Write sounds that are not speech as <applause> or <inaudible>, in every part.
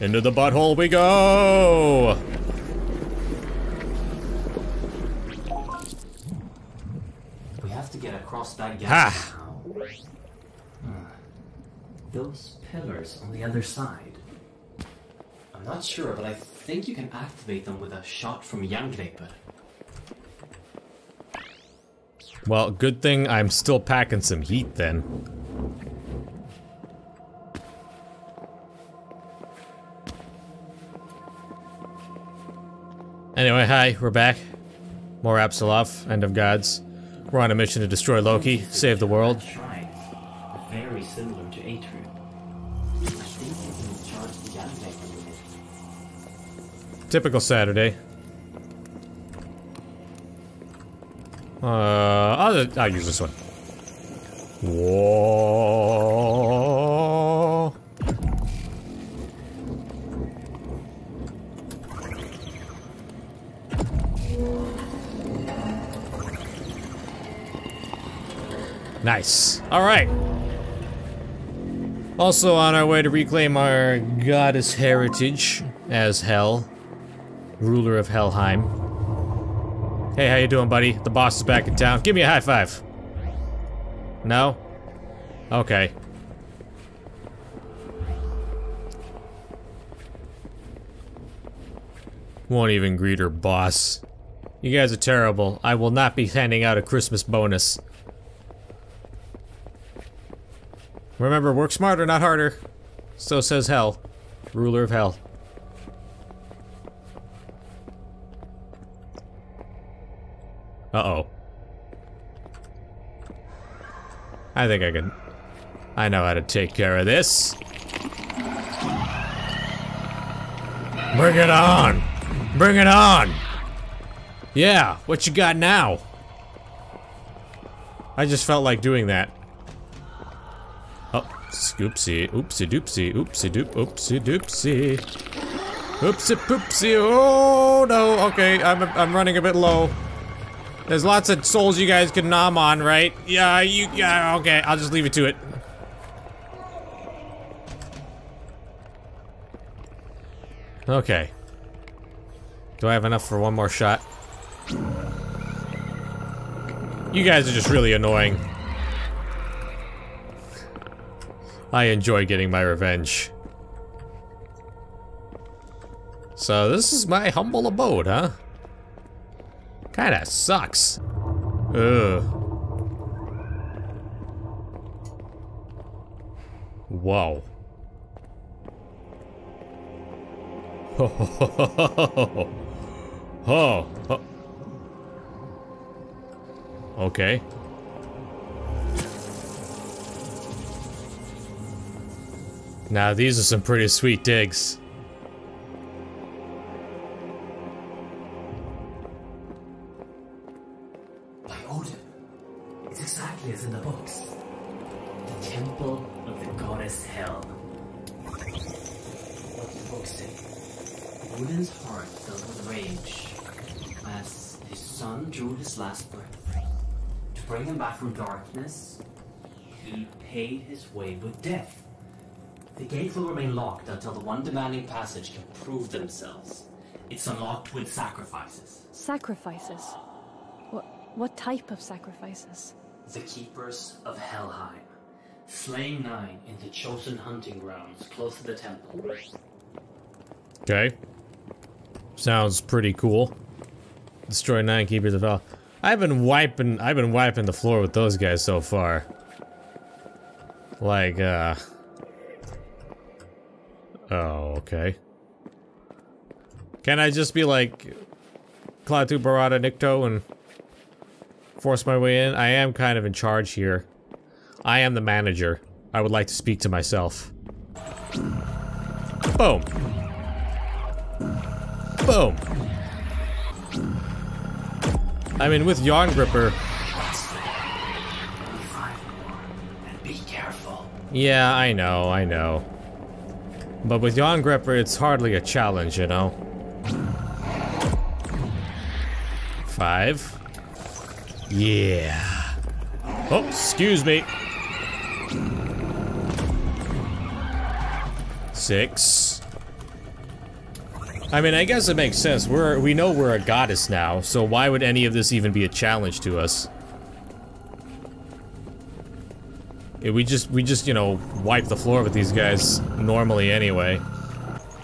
Into the butthole we go! We have to get across that gap somehow. Hmm. Those pillars on the other side. I'm not sure, but I think you can activate them with a shot from Jangreper. Well, good thing I'm still packing some heat then. Anyway, hi, we're back. More Apsulov, End of Gods. We're on a mission to destroy Loki, save the world. Very similar to Atrium. I think you can charge the Jangreper with it. Typical Saturday. Uh, I'll, I'll use this one. Whoa. Nice. All right. Also on our way to reclaim our goddess heritage as Hel, ruler of Helheim. Hey, how you doing, buddy? The boss is back in town. Give me a high five. No? Okay. Won't even greet her boss. You guys are terrible. I will not be handing out a Christmas bonus. Remember, work smarter, not harder. So says Hel. ruler of Hell. Uh-oh. I think I can... I know how to take care of this. Bring it on! Bring it on! Yeah, what you got now? I just felt like doing that. Scoopsie, oopsie doopsie, oopsie doop, oopsie doopsie. Oopsie poopsie, oh no, okay, I'm, I'm running a bit low. There's lots of souls you guys can nom on, right? Yeah, you, yeah, okay, I'll just leave it to it. Okay. Do I have enough for one more shot? You guys are just really annoying. I enjoy getting my revenge. So this is my humble abode, huh? Kinda sucks. Ugh. Whoa. oh, oh. Okay. Now these are some pretty sweet digs. By Odin. It's exactly as in the books. The temple of the goddess Hel. What the books say? Odin's heart filled with rage as his son drew his last breath. To bring him back from darkness, he paid his way with death. The gate will remain locked until the one demanding passage can prove themselves. It's unlocked with sacrifices. Sacrifices? What, what type of sacrifices? The Keepers of Helheim, slaying nine in the chosen hunting grounds close to the temple. Okay. Sounds pretty cool. Destroy nine keepers of hell. I've been wiping I've been wiping the floor with those guys so far. Like uh Oh, okay. Can I just be like Klaatu Barada Nikto and force my way in? I am kind of in charge here. I am the manager. I would like to speak to myself. Boom. Boom. I mean, with Yarn Gripper, And be careful. yeah, I know, I know. But with Yarn Gripper, it's hardly a challenge, you know? Five. Yeah. Oh, excuse me. Six. I mean, I guess it makes sense. We're we know we're a goddess now, so why would any of this even be a challenge to us? We just we just you know wipe the floor with these guys normally anyway.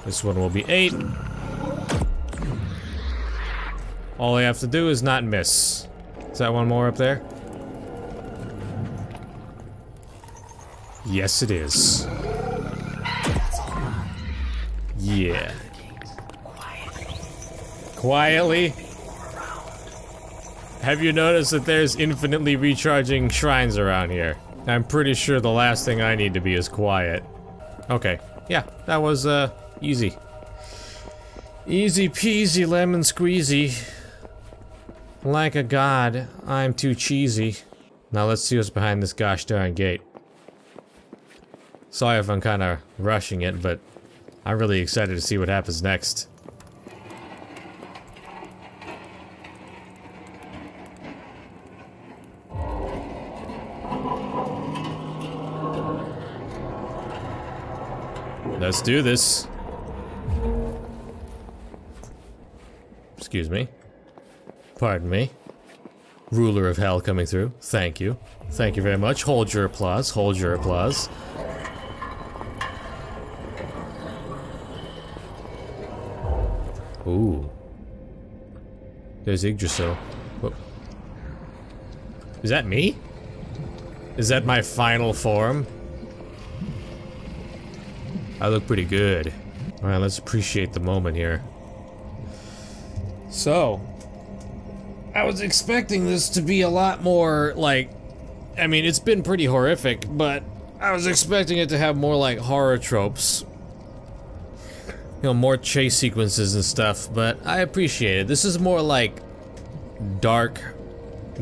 This one will be eight. All I have to do is not miss. Is that one more up there? Yes, it is. Yeah. Quietly. Have you noticed that there's infinitely recharging shrines around here? I'm pretty sure the last thing I need to be is quiet. Okay. Yeah, that was, uh, easy. Easy peasy lemon squeezy. Like a god, I'm too cheesy. Now let's see what's behind this gosh darn gate. Sorry if I'm kind of rushing it, but I'm really excited to see what happens next. Let's do this. Excuse me. Pardon me. Ruler of Hell coming through. Thank you. Thank you very much. Hold your applause. Hold your applause. Ooh. There's Yggdrasil. Whoa. Is that me? Is that my final form? I look pretty good. Alright, let's appreciate the moment here. So, I was expecting this to be a lot more, like, I mean, it's been pretty horrific, but I was expecting it to have more, like, horror tropes. You know, more chase sequences and stuff, but I appreciate it. This is more like dark,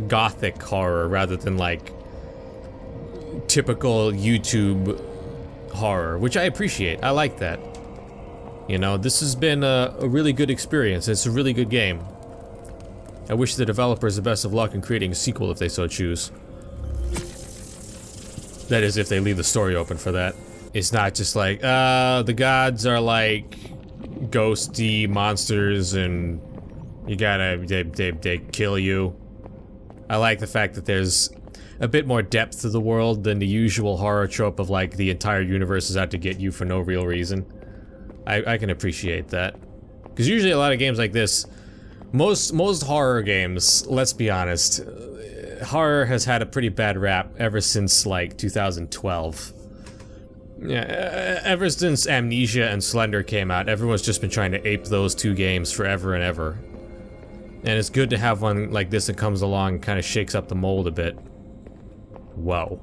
gothic horror rather than, like, typical YouTube horror, which I appreciate. I like that. You know, this has been a, a, really good experience. It's a really good game. I wish the developers the best of luck in creating a sequel if they so choose. That is, if they leave the story open for that. It's not just like, uh, the gods are like ghosty monsters and you gotta, they, they, they kill you. I like the fact that there's a bit more depth to the world than the usual horror trope of like the entire universe is out to get you for no real reason. I, I can appreciate that. Because usually a lot of games like this, most most horror games, let's be honest, uh, horror has had a pretty bad rap ever since like 2012. Yeah, ever since Amnesia and Slender came out, everyone's just been trying to ape those two games forever and ever. And it's good to have one like this that comes along and kind of shakes up the mold a bit. Whoa.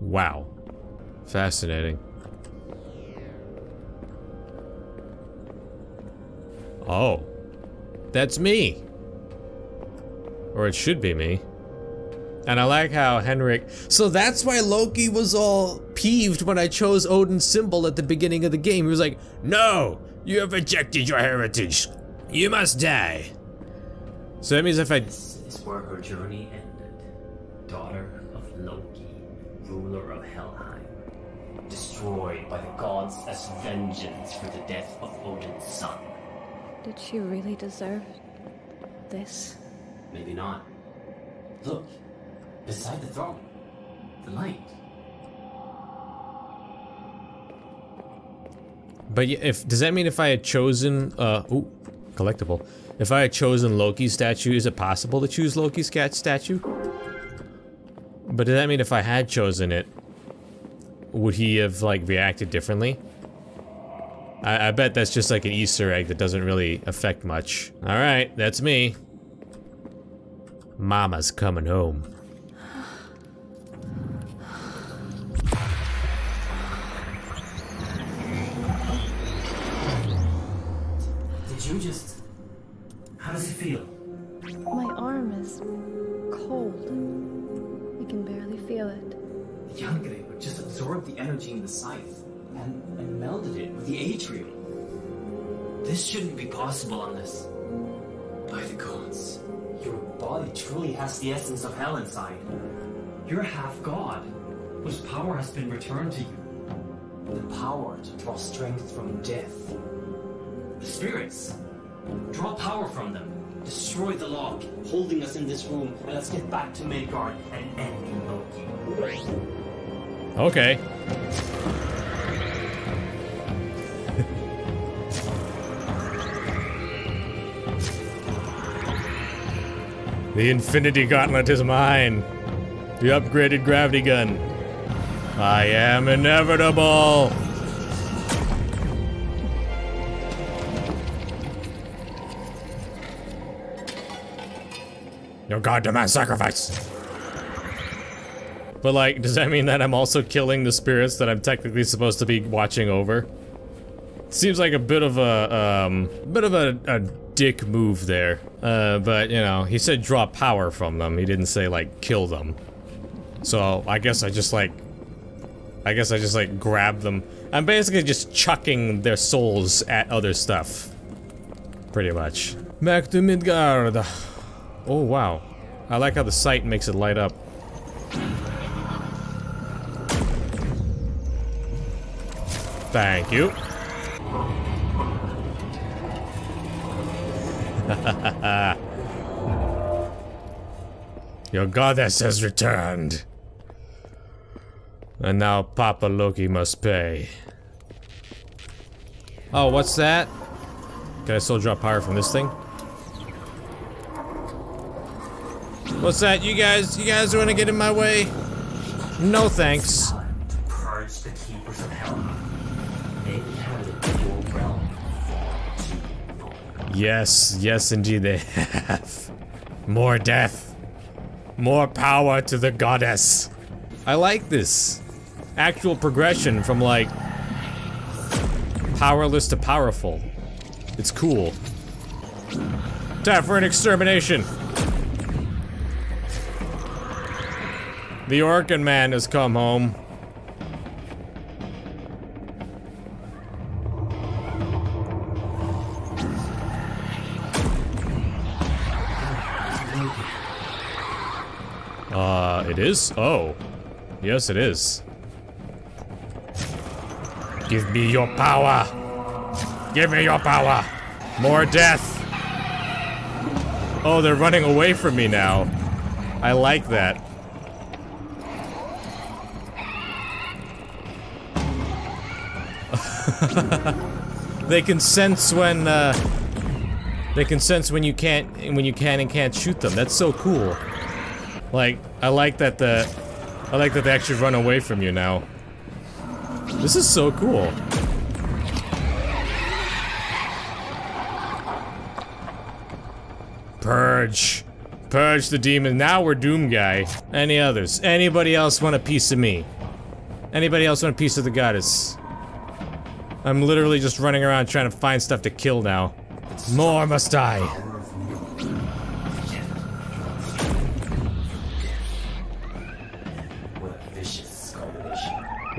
Wow. Fascinating. Oh. That's me. Or it should be me. And I like how Henrik... So that's why Loki was all peeved when I chose Odin's symbol at the beginning of the game. He was like, No! You have rejected your heritage. You must die. So that means if I... Journey ended. Daughter of Loki, ruler of Helheim. Destroyed by the gods as vengeance for the death of Odin's son. Did she really deserve this? Maybe not. Look, beside the throne, the light. But if does that mean if I had chosen uh ooh, collectible. If I had chosen Loki's statue, is it possible to choose Loki's cat statue? But does that mean if I had chosen it, would he have like reacted differently? I, I bet that's just like an Easter egg that doesn't really affect much. Alright, that's me. Mama's coming home. Did you just. How does it feel? Possible unless. By the gods, your body truly has the essence of Hel inside. You're half god, whose power has been returned to you. The power to draw strength from death. The spirits. Draw power from them. Destroy the lock, holding us in this room, and let's get back to Midgard and end Loki. Okay. The Infinity Gauntlet is mine. The upgraded gravity gun. I am inevitable. Your god demands sacrifice. But like, does that mean that I'm also killing the spirits that I'm technically supposed to be watching over? Seems like a bit of a, um, bit of a, a dick move there. Uh, but, you know, he said draw power from them. He didn't say, like, kill them. So, I guess I just, like, I guess I just, like, grab them. I'm basically just chucking their souls at other stuff. Pretty much. Back to Midgard. Oh, wow. I like how the sight makes it light up. Thank you. <laughs> Your goddess has returned. And now Papa Loki must pay. Oh, what's that? Can I still draw power from this thing? What's that? You guys, you guys want to get in my way? No thanks. Yes, yes indeed they have. More death. More power to the goddess. I like this. Actual progression from like powerless to powerful. It's cool. Time for an extermination. The Orkin man has come home. Is? Oh. Yes, it is. Give me your power! Give me your power! More death! Oh, they're running away from me now. I like that. <laughs> they can sense when, uh, They can sense when you can't, when you can and can't shoot them. That's so cool. Like, I like that the, I like that they actually run away from you now. This is so cool. Purge. Purge the demon. Now we're Doom Guy. Any others? Anybody else want a piece of me? Anybody else want a piece of the goddess? I'm literally just running around trying to find stuff to kill now. More must die.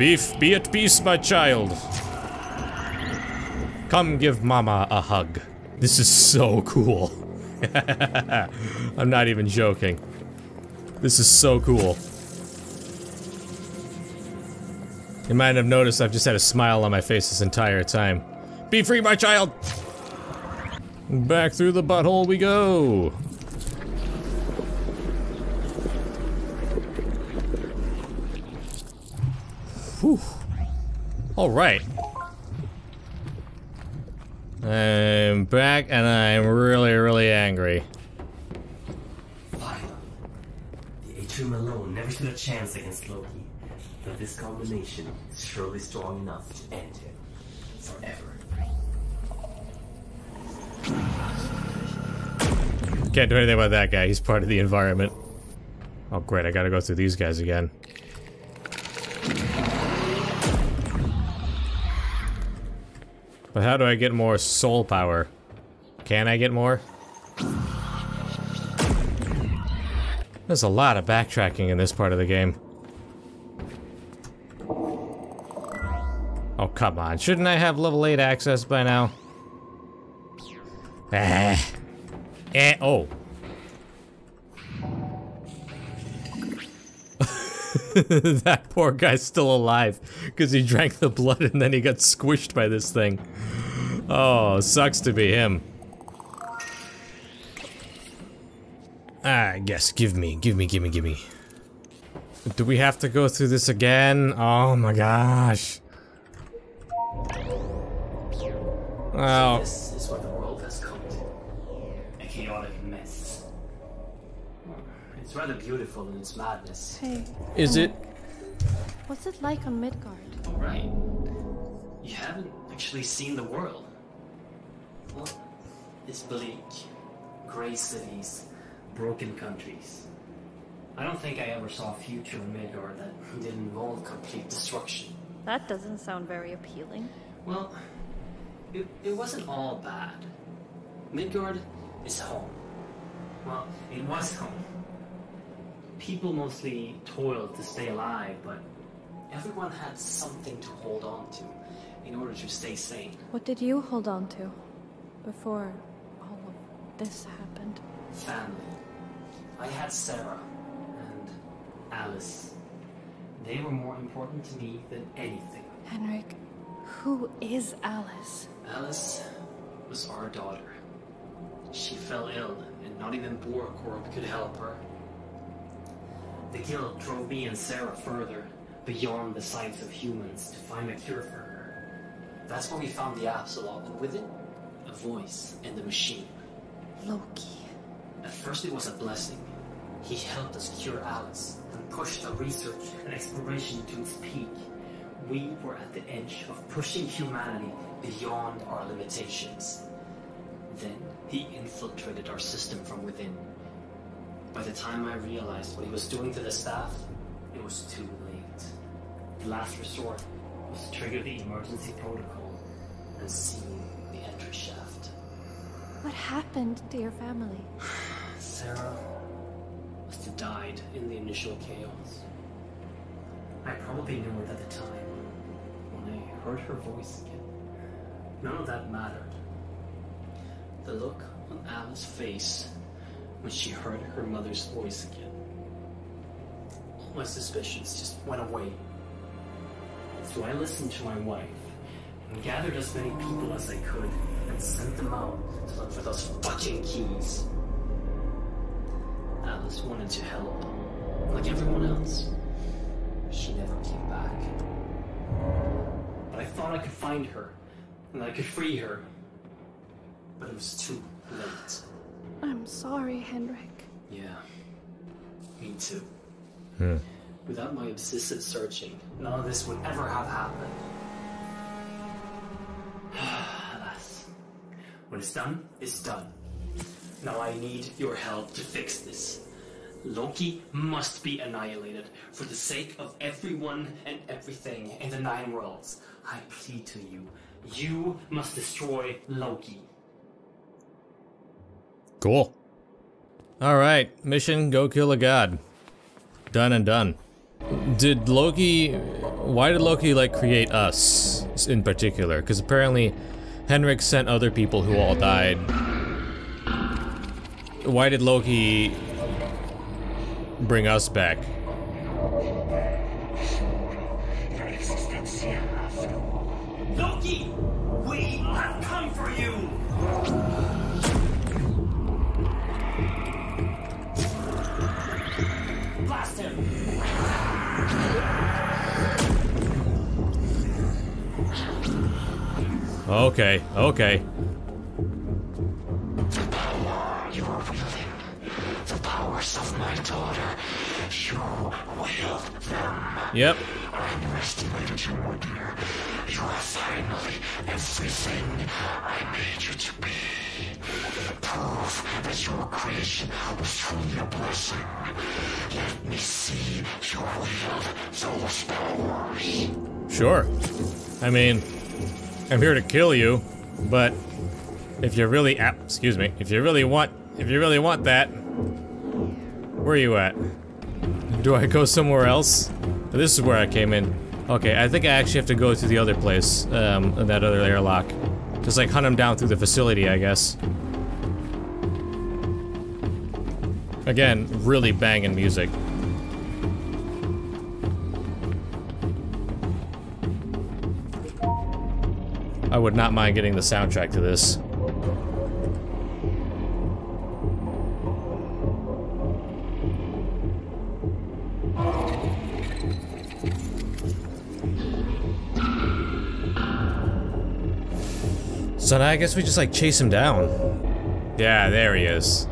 Beef, be at peace, my child. Come give Mama a hug. This is so cool. <laughs> I'm not even joking. This is so cool. You might have noticed I've just had a smile on my face this entire time. Be free, my child! Back through the butthole we go! Alright. I'm back and I'm really, really angry. Fine. The Atrium alone never stood a chance against Loki. But this combination is surely strong enough to end him. Forever. Can't do anything about that guy, he's part of the environment. Oh great, I gotta go through these guys again. But how do I get more soul power? Can I get more? There's a lot of backtracking in this part of the game. Oh, come on. Shouldn't I have level 8 access by now? Eh. <laughs> Eh, oh. <laughs> that poor guy's still alive because he drank the blood and then he got squished by this thing. Oh, sucks to be him. Ah, yes, give me, give me, give me, give me. Do we have to go through this again? Oh my gosh. Oh, It's rather beautiful in its madness. Hey, is it? what's it like on Midgard? All right. You haven't actually seen the world. Well, it's bleak. Gray cities, broken countries. I don't think I ever saw a future in Midgard that didn't involve complete destruction. That doesn't sound very appealing. Well, it, it wasn't all bad. Midgard is home. Well, it was home. People mostly toiled to stay alive, but everyone had something to hold on to in order to stay sane. What did you hold on to before all of this happened? Family. I had Sarah and Alice. They were more important to me than anything. Henrik, who is Alice? Alice was our daughter. She fell ill, and not even Borkorb could help her. The guild drove me and Sarah further, beyond the sights of humans, to find a cure for her. That's when we found the Absolute, and with it, a voice and the machine. Loki. At first, it was a blessing. He helped us cure Alice and pushed our research and exploration to its peak. We were at the edge of pushing humanity beyond our limitations. Then he infiltrated our system from within. By the time I realized what he was doing to the staff, it was too late. The last resort was to trigger the emergency protocol and seal the entry shaft. What happened to your family? <sighs> Sarah must have died in the initial chaos. I probably knew it at the time when I heard her voice again. None of that mattered. The look on Alice's face when she heard her mother's voice again. All my suspicions just went away. So I listened to my wife and gathered as many people as I could and sent them out to look for those fucking keys. Alice wanted to help, like everyone else. She never came back. But I thought I could find her, and I could free her. But it was too late. I'm sorry, Henrik. Yeah, me too. Hmm. Without my obsessive searching, none of this would ever have happened. <sighs> Alas, when it's done, it's done. Now I need your help to fix this. Loki must be annihilated for the sake of everyone and everything in the Nine Worlds. I plead to you. You must destroy Loki. Cool. Alright, mission go kill a god. Done and done. Did Loki. Why did Loki, like, create us in particular? Because apparently Henrik sent other people who all died. Why did Loki bring us back? Okay, okay. You are wielding the powers of my daughter. You wield them. Yep. I underestimated you, my dear. You are finally everything I made you to be. Proof that your creation was truly a blessing. Let me see you wield those powers. Sure. I mean, I'm here to kill you, but if you really, ah, excuse me, if you really want, if you really want that, where are you at? Do I go somewhere else? This is where I came in. Okay, I think I actually have to go to the other place, um, that other airlock. Just like hunt him down through the facility, I guess. Again, really banging music. I would not mind getting the soundtrack to this. So now I guess we just like chase him down. Yeah, there he is.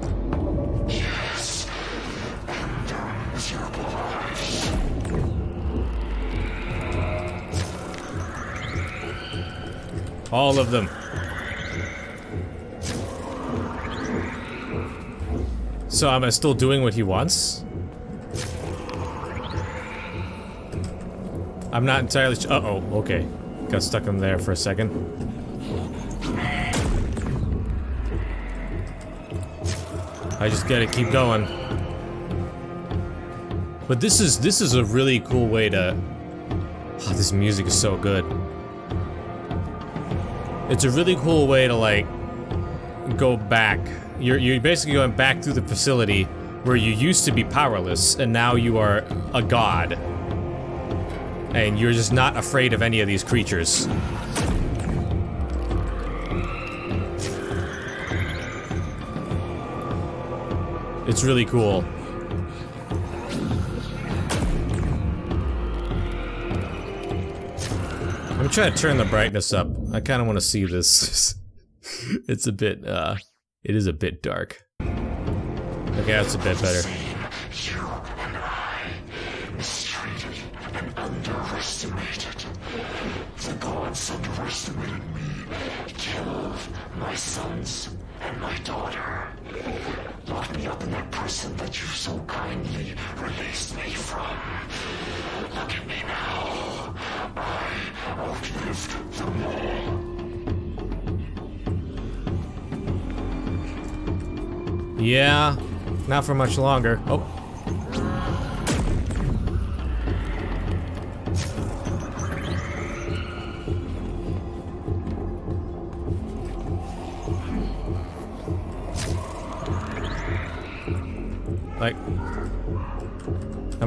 All of them. So am I still doing what he wants? I'm not entirely sure. Uh-oh, okay. Got stuck in there for a second. I just gotta keep going. But this is this is a really cool way to. Oh, this music is so good. It's a really cool way to like go back. You're you're basically going back through the facility where you used to be powerless and now you are a god. And you're just not afraid of any of these creatures. It's really cool. I'm trying to turn the brightness up. I kind of want to see this. <laughs> it's a bit, uh, it is a bit dark. Okay, that's a bit better. And I mistreated and underestimated. The gods underestimated me, killed my sons and my daughter. Locked me up in that prison that you so kindly released me from. Look at me now. I outlived them all. Yeah, not for much longer. Oh.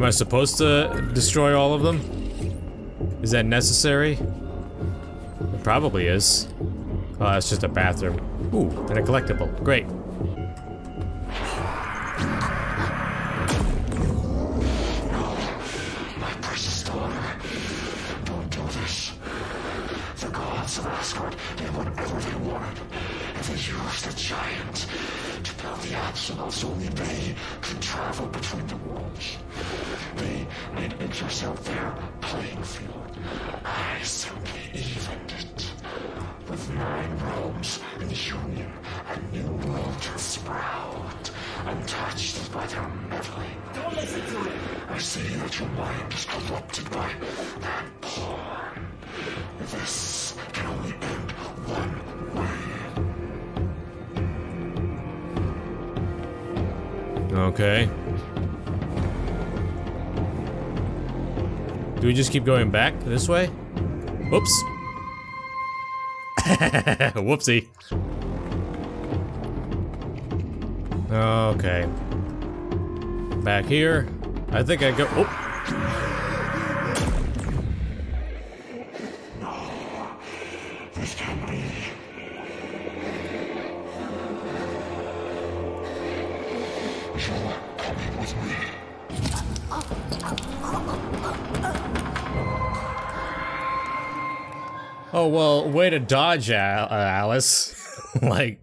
Am I supposed to destroy all of them? Is that necessary? It probably is. Oh, that's just a bathroom. Ooh, and a collectible. Great. Of Asgard did whatever they wanted. And they used the giant to build the Absolutes. Only they could travel between the worlds. They made out their playing field. I simply evened it. With nine realms in the union, a new world to sprout, untouched by their meddling. Don't listen to him! I see that your mind is corrupted by that porn. This Okay. Do we just keep going back this way? Whoops. <laughs> Whoopsie. Okay. Back here. I think I go. Oh. Oh well, way to dodge, Al- uh, Alice. <laughs> like,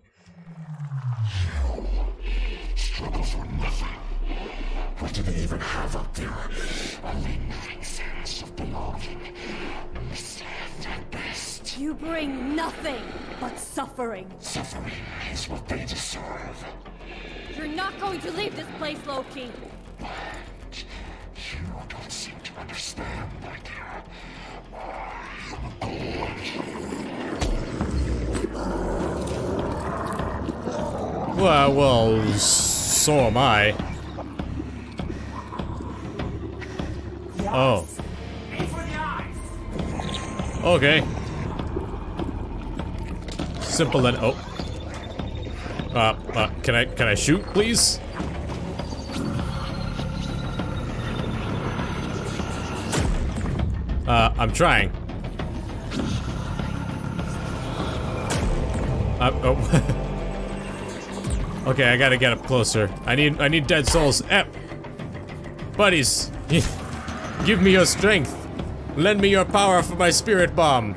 Struggle for nothing. What do they even have up there? A lingering sense of belonging. Misled at best. You bring nothing but suffering. Suffering is what they deserve. You're not going to leave this place, Loki. You don't seem to understand, my dear. Well, well, so am I. Oh. Okay. Simple and oh. Uh, uh, can I can I shoot, please? Uh, I'm trying. Uh, oh. <laughs> okay, I gotta get up closer. I need I need dead souls. Eh. Buddies, <laughs> give me your strength. Lend me your power for my spirit bomb.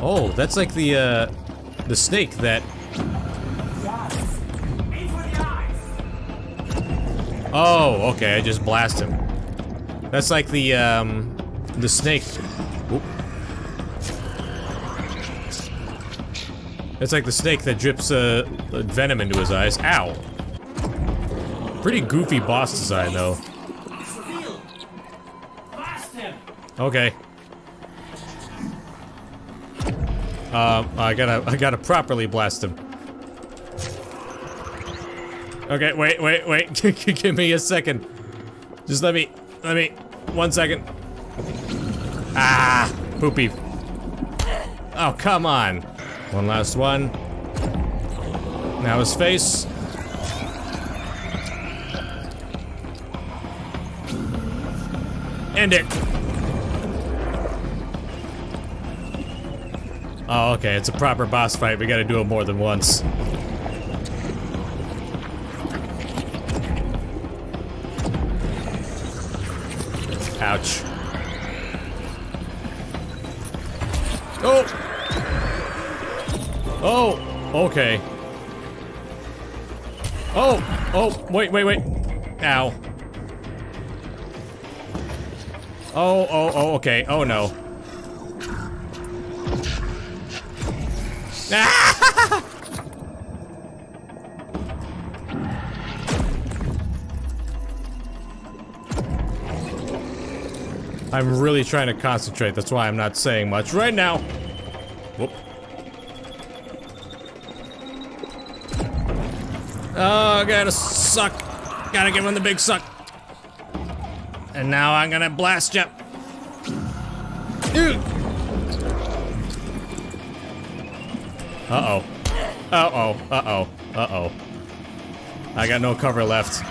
Oh, that's like the uh the snake that Oh, okay, I just blast him. That's like the um the snake. It's like the snake that drips uh, venom into his eyes. Ow. Pretty goofy boss design though. Okay. Um, I gotta, I gotta properly blast him. Okay, wait, wait, wait. <laughs> Give me a second. Just let me, let me, one second. Ah, poopy. Oh, come on. One last one. Now his face. End it. Oh, okay, it's a proper boss fight. We gotta do it more than once. Ouch. Oh! Okay. Oh! Oh, wait, wait, wait. Ow. Oh, oh, oh, okay. Oh no. Ah! <laughs> I'm really trying to concentrate, that's why I'm not saying much right now. Gotta suck. Gotta give him the big suck. And now I'm gonna blast you. Uh-oh. Uh-oh. Uh-oh. Uh-oh. I got no cover left.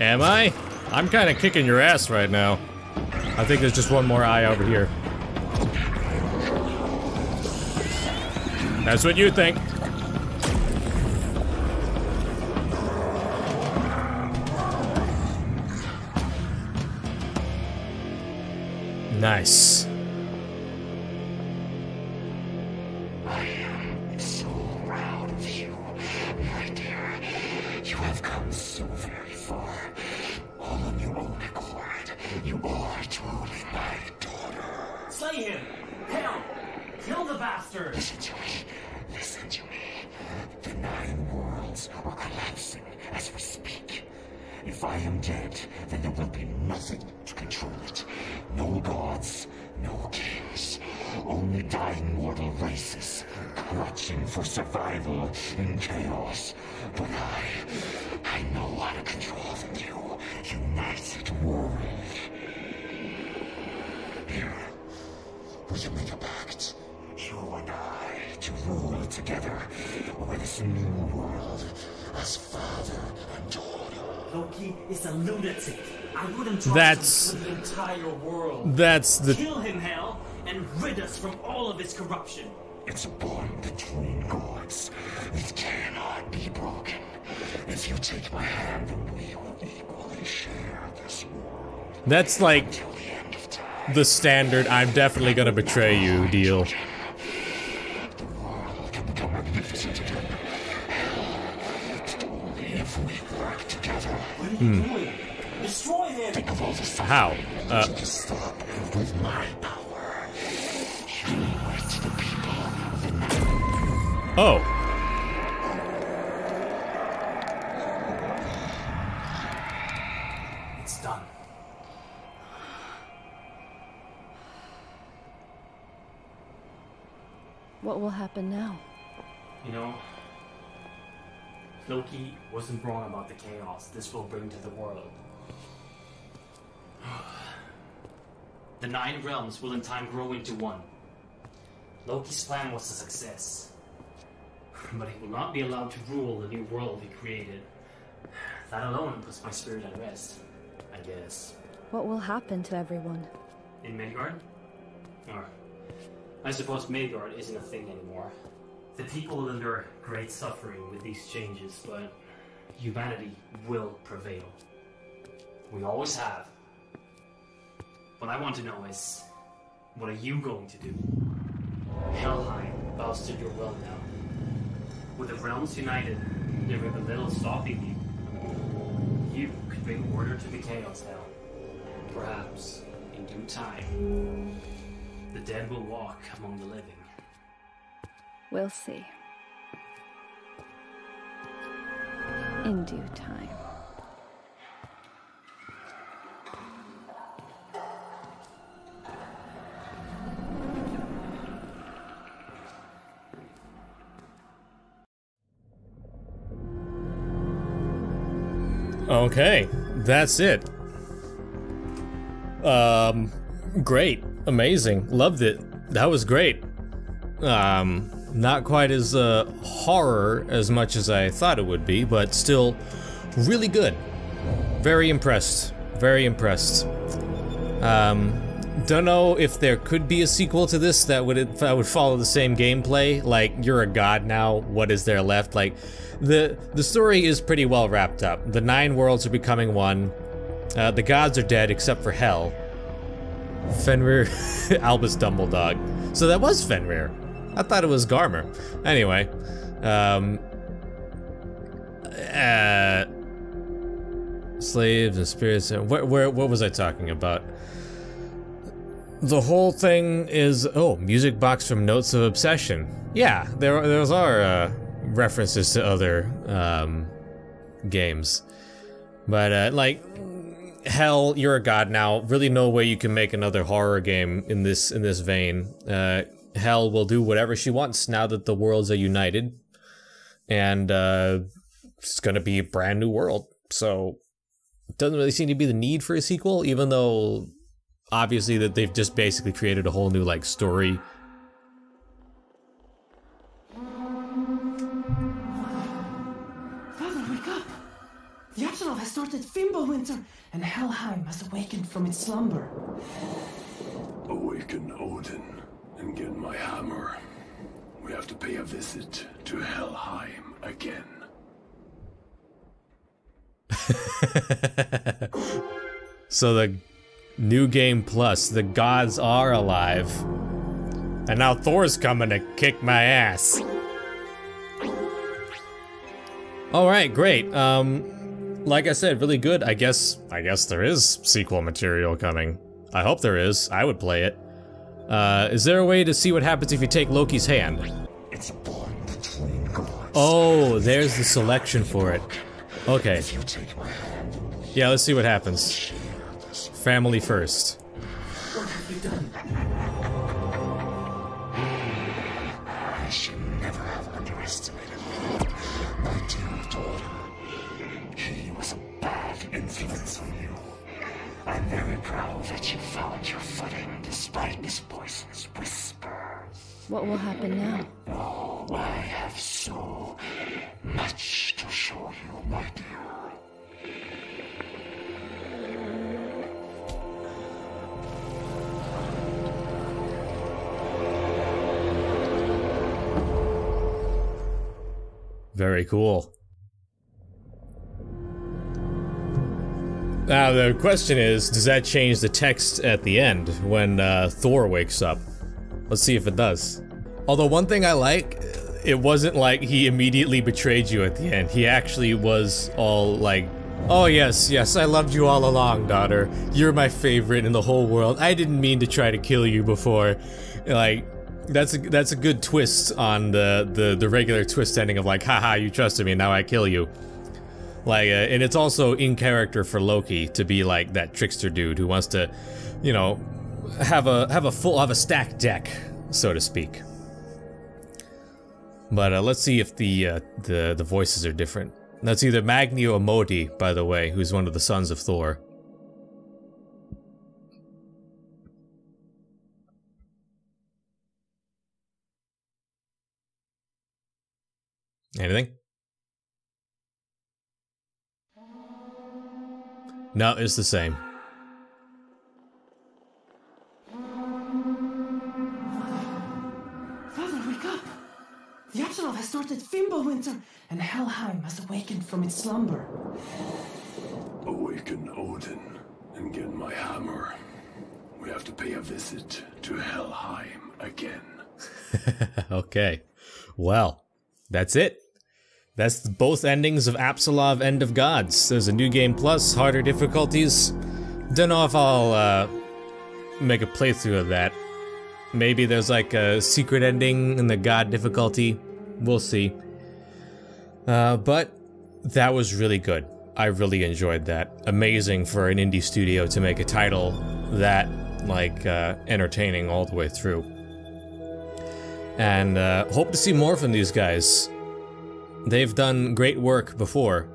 Am I? I'm kind of kicking your ass right now. I think there's just one more eye over here. That's what you think. Nothing to control it. No gods, no kings. Only dying mortal races, clutching for survival in chaos. But I, I know how to control the new, united world. Here, we can make a pact. You and I to rule together over this new world as father and daughter. Loki is a lunatic. I wouldn't trust That's- him the entire world. That's the Kill him, Hel, and rid us from all of his corruption. It's a bond between gods. It cannot be broken. If you take my hand, then we will equally share this world that's like the end of time. the standard I'm definitely gonna betray you deal. Mm. Destroy him. Think of all the stuff How? Uh, you can stop with my power. Oh. It's done. What will happen now? You know, Loki wasn't wrong about the chaos this will bring to the world. <sighs> The Nine Realms will in time grow into one. Loki's plan was a success. <sighs> But he will not be allowed to rule the new world he created. <sighs> That alone puts my spirit at rest, I guess. What will happen to everyone? In Midgard? Or, I suppose Midgard isn't a thing anymore. The people will endure great suffering with these changes, but humanity will prevail. We always have. What I want to know is, what are you going to do? Helheim bows to your will now. With the realms united, there will be little stopping you. You could bring order to the chaos now. Perhaps, in due time, the dead will walk among the living. We'll see. In due time. Okay, that's it. Um, great, amazing, loved it. That was great. Um, not quite as uh, horror as much as I thought it would be, but still really good. Very impressed. Very impressed. Um, don't know if there could be a sequel to this that would that would follow the same gameplay. Like you're a god now. What is there left? Like the the story is pretty well wrapped up. The nine worlds are becoming one. Uh, the gods are dead except for Hel. Fenrir, <laughs> Albus Dumbledog. So that was Fenrir. I thought it was Garmr. Anyway, um, uh, slaves and spirits. Where, where, what was I talking about? The whole thing is oh, music box from Notes of Obsession. Yeah, there, those are uh, references to other um, games, but uh, like hell, you're a god now. Really, no way you can make another horror game in this in this vein. Uh, Hel will do whatever she wants now that the worlds are united, and uh, it's gonna be a brand new world. So, it doesn't really seem to be the need for a sequel, even though obviously that they've just basically created a whole new like story. Father, wake up! The Absol has started Fimbulwinter, and Helheim has awakened from its slumber. Awaken Odin and get my hammer. We have to pay a visit to Helheim again. <laughs> So the new game plus, the gods are alive. And now Thor's coming to kick my ass. Alright, great. Um like I said, really good. I guess I guess there is sequel material coming. I hope there is. I would play it. Uh, is there a way to see what happens if you take Loki's hand? It's a bond between gods. Oh, there's the selection for it. Okay. If you take my hand, Yeah, let's see what happens. Family first. What have you done? What will happen now? Oh, I have so much to show you, my dear. Very cool. Now the question is, does that change the text at the end when uh, Thor wakes up? Let's see if it does. Although one thing I like, it wasn't like he immediately betrayed you at the end. He actually was all like, "Oh yes, yes, I loved you all along, daughter. You're my favorite in the whole world. I didn't mean to try to kill you before." Like that's a that's a good twist on the the the regular twist ending of like, haha, you trusted me, now I kill you. Like, uh, and it's also in character for Loki to be like that trickster dude who wants to, you know, have a have a full have a stacked deck, so to speak. But uh, let's see if the uh, the the voices are different. That's either Magni or Modi, by the way, who's one of the sons of Thor. Anything? No, it's the same. The Absol has started Fimbulwinter, and Helheim has awakened from its slumber. Awaken Odin and get my hammer. We have to pay a visit to Helheim again. <laughs> okay. Well, that's it. That's both endings of Apsulov End of Gods. There's a new game plus, harder difficulties. Don't know if I'll uh, make a playthrough of that. Maybe there's like a secret ending in the God difficulty. We'll see. Uh, but that was really good. I really enjoyed that. Amazing for an indie studio to make a title that, like, uh, entertaining all the way through. And uh, hope to see more from these guys. They've done great work before,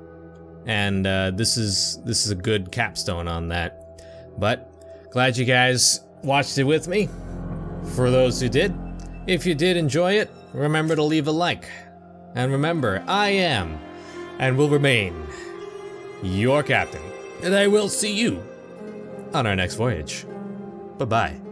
and uh, this is this is a good capstone on that. But glad you guys watched it with me. For those who did, if you did enjoy it, remember to leave a like. And remember, I am and will remain your captain, and I will see you on our next voyage. Bye bye.